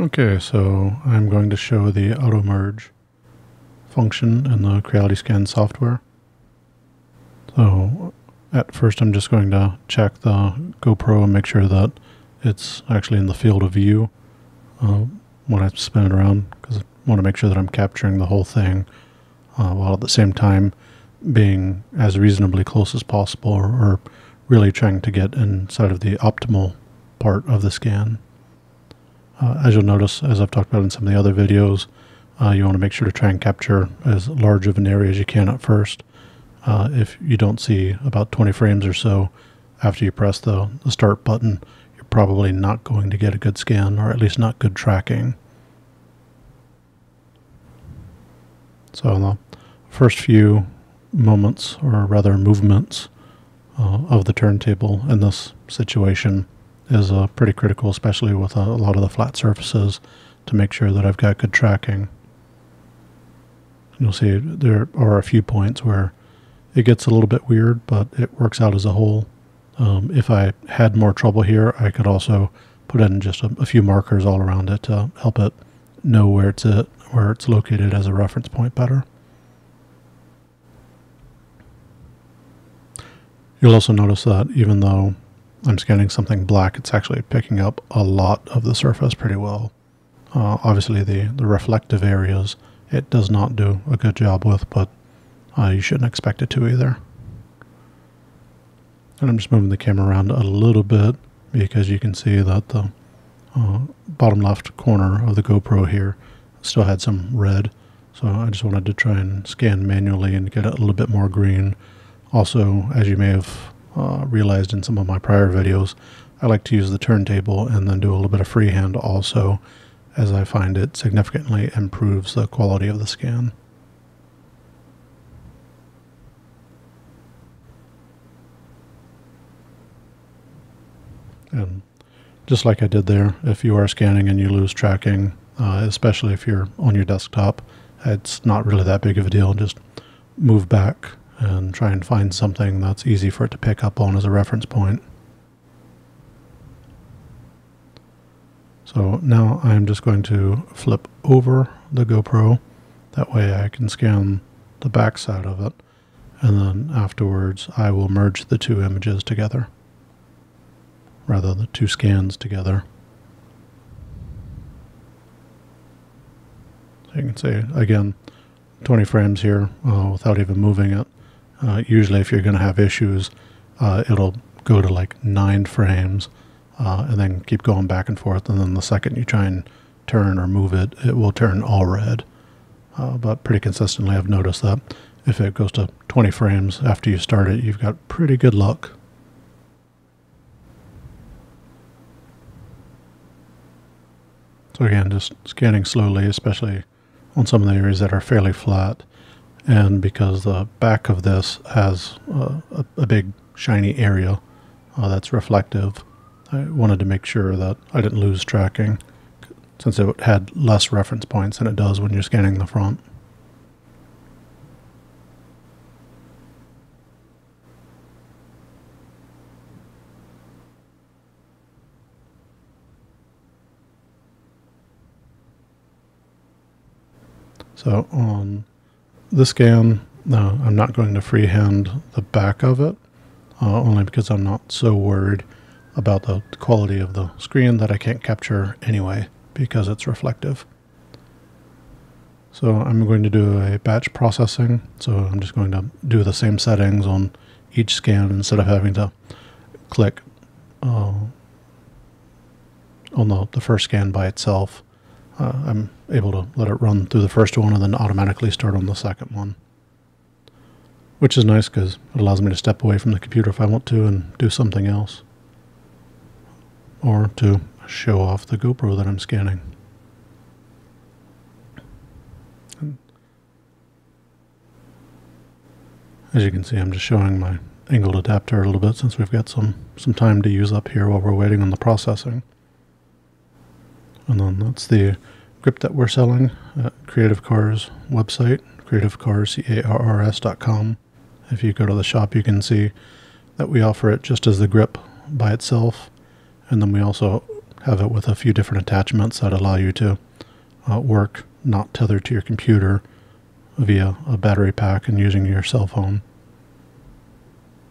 Okay, so I'm going to show the auto merge function in the Creality Scan software. So at first I'm just going to check the GoPro and make sure that it's actually in the field of view uh, when I spin it around because I want to make sure that I'm capturing the whole thing uh, while at the same time being as reasonably close as possible or, or really trying to get inside of the optimal part of the scan. Uh, as you'll notice, as I've talked about in some of the other videos, uh, you want to make sure to try and capture as large of an area as you can at first. Uh, if you don't see about 20 frames or so after you press the, the start button, you're probably not going to get a good scan, or at least not good tracking. So the first few moments, or rather movements, uh, of the turntable in this situation is uh, pretty critical, especially with a, lot of the flat surfaces, to make sure that I've got good tracking. You'll see there are a few points where it gets a little bit weird, but it works out as a whole. Um, if I had more trouble here, I could also put in just a, a, few markers all around it to help it know where it's at, where it's located as a reference point better. You'll also notice that even though I'm scanning something black, it's actually picking up a lot of the surface pretty well. Uh, obviously, the, the reflective areas it does not do a good job with, but uh, you shouldn't expect it to either. And I'm just moving the camera around a little bit because you can see that the uh, bottom left corner of the GoPro here still had some red. So I just wanted to try and scan manually and get it a little bit more green. Also, as you may have uh, realized in some of my prior videos, I like to use the turntable and then do a little bit of freehand also, as I find it significantly improves the quality of the scan. And just like I did there, if you are scanning and you lose tracking, uh, especially if you're on your desktop, it's not really that big of a deal. Just move back and try and find something that's easy for it to pick up on as a reference point. So now I'm just going to flip over the GoPro. That way I can scan the back side of it. And then afterwards I will merge the two images together. Rather the two scans together. So you can see again 20 frames here uh, without even moving it. Uh, usually, if you're going to have issues, uh, it'll go to like nine frames uh, and then keep going back and forth. And then the second you try and turn or move it, it will turn all red. Uh, but pretty consistently, I've noticed that if it goes to 20 frames after you start it, you've got pretty good luck. So again, just scanning slowly, especially on some of the areas that are fairly flat and because the back of this has a, a, big shiny area uh, that's reflective, I wanted to make sure that I didn't lose tracking since it had less reference points than it does when you're scanning the front. So on the scan, uh, I'm not going to freehand the back of it, uh, only because I'm not so worried about the quality of the screen that I can't capture anyway because it's reflective. So I'm going to do a batch processing. So I'm just going to do the same settings on each scan instead of having to click uh, on the, the first scan by itself uh, I'm able to let it run through the first one and then automatically start on the second one. Which is nice because it allows me to step away from the computer if I want to and do something else. Or to show off the GoPro that I'm scanning. As you can see, I'm just showing my angled adapter a little bit since we've got some, some time to use up here while we're waiting on the processing. And then that's the grip that we're selling at Creative Carrs website, creativecarrs.com. If you go to the shop, you can see that we offer it just as the grip by itself. And then we also have it with a few different attachments that allow you to uh, work not tethered to your computer via a battery pack and using your cell phone.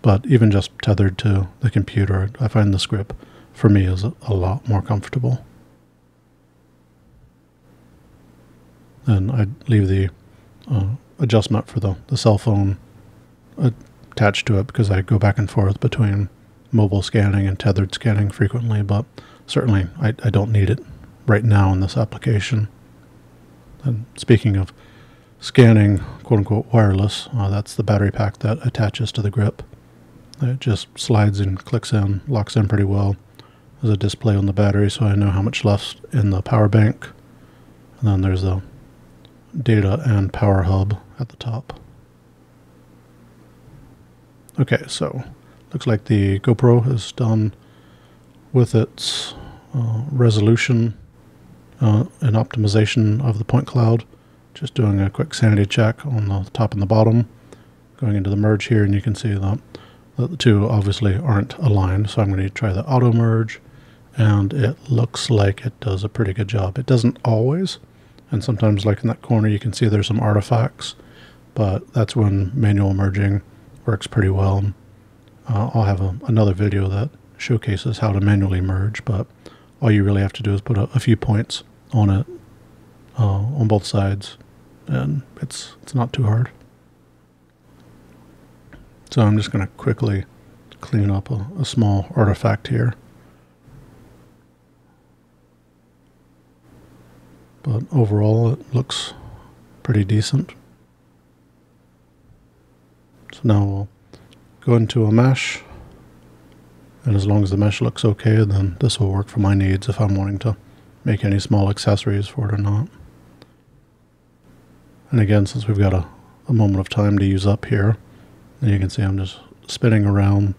But even just tethered to the computer, I find this grip for me is a lot more comfortable. Then I'd leave the uh, adjustment for the, the cell phone attached to it because I go back and forth between mobile scanning and tethered scanning frequently, but certainly I, I don't need it right now in this application. And speaking of scanning, quote unquote, wireless, uh, that's the battery pack that attaches to the grip. It just slides and clicks in, locks in pretty well. There's a display on the battery so I know how much left in the power bank. And then there's a data and power hub at the top. Okay, so looks like the GoPro is done with its uh, resolution uh, and optimization of the point cloud. Just doing a quick sanity check on the top and the bottom. Going into the merge here, and you can see that the two obviously aren't aligned. So I'm going to try the auto merge, and it looks like it does a pretty good job. It doesn't always, and sometimes, like in that corner, you can see there's some artifacts, but that's when manual merging works pretty well. Uh, I'll have a, another video that showcases how to manually merge, but all you really have to do is put a, a few points on it uh, on both sides, and it's it's not too hard. So I'm just going to quickly clean up a, a small artifact here. But overall, it looks pretty decent. So now we'll go into a mesh. And as long as the mesh looks okay, then this will work for my needs if I'm wanting to make any small accessories for it or not. And again, since we've got a, a moment of time to use up here, you can see I'm just spinning around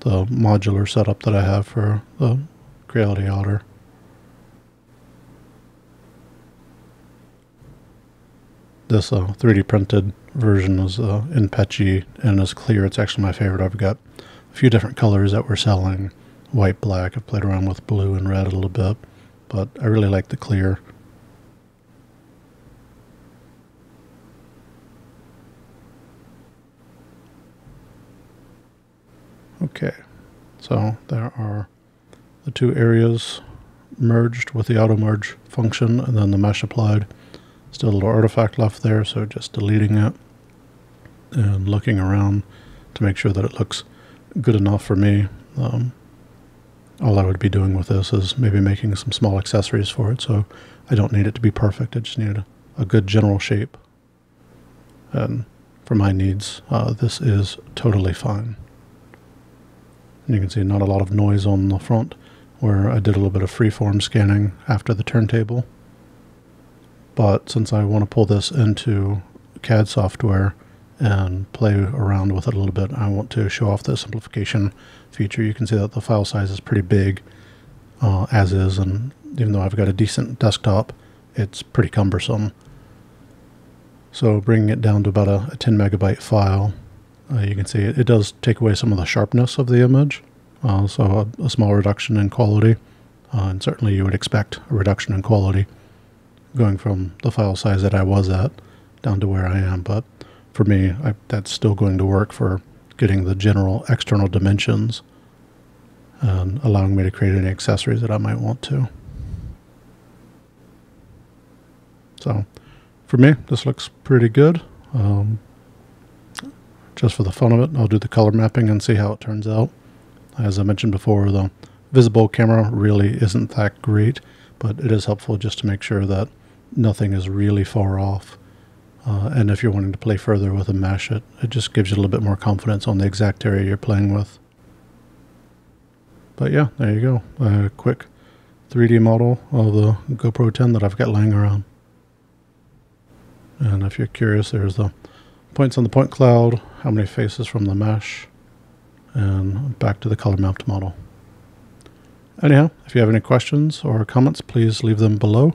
the modular setup that I have for the Creality Otter. This uh, 3D printed version is uh, in PETG and is clear. It's actually my favorite. I've got a few different colors that we're selling. White, black. I've played around with blue and red a little bit, but I really like the clear. Okay, so there are the two areas merged with the auto merge function and then the mesh applied. Still a little artifact left there, so just deleting it and looking around to make sure that it looks good enough for me. Um, all I would be doing with this is maybe making some small accessories for it, so I don't need it to be perfect. I just need a, a good general shape. And for my needs, uh, this is totally fine. And you can see not a lot of noise on the front where I did a little bit of freeform scanning after the turntable. But since I want to pull this into CAD software and play around with it a little bit, I want to show off the simplification feature. You can see that the file size is pretty big uh, as is, and even though I've got a decent desktop, it's pretty cumbersome. So bringing it down to about a, a 10 megabyte file, uh, you can see it, it, does take away some of the sharpness of the image, uh, so a, a, small reduction in quality, uh, and certainly you would expect a reduction in quality going from the file size that I was at down to where I am. But for me, I, that's still going to work for getting the general external dimensions and allowing me to create any accessories that I might want to. So for me, this looks pretty good. Um, just for the fun of it, I'll do the color mapping and see how it turns out. As I mentioned before, the visible camera really isn't that great, but it is helpful just to make sure that nothing is really far off. Uh, and if you're wanting to play further with a mesh, it, it just gives you a little bit more confidence on the exact area you're playing with. But yeah, there you go. A quick 3D model of the GoPro 10 that I've got laying around. And if you're curious, there's the points on the point cloud, how many faces from the mesh, and back to the color mapped model. Anyhow, if you have any questions or comments, please leave them below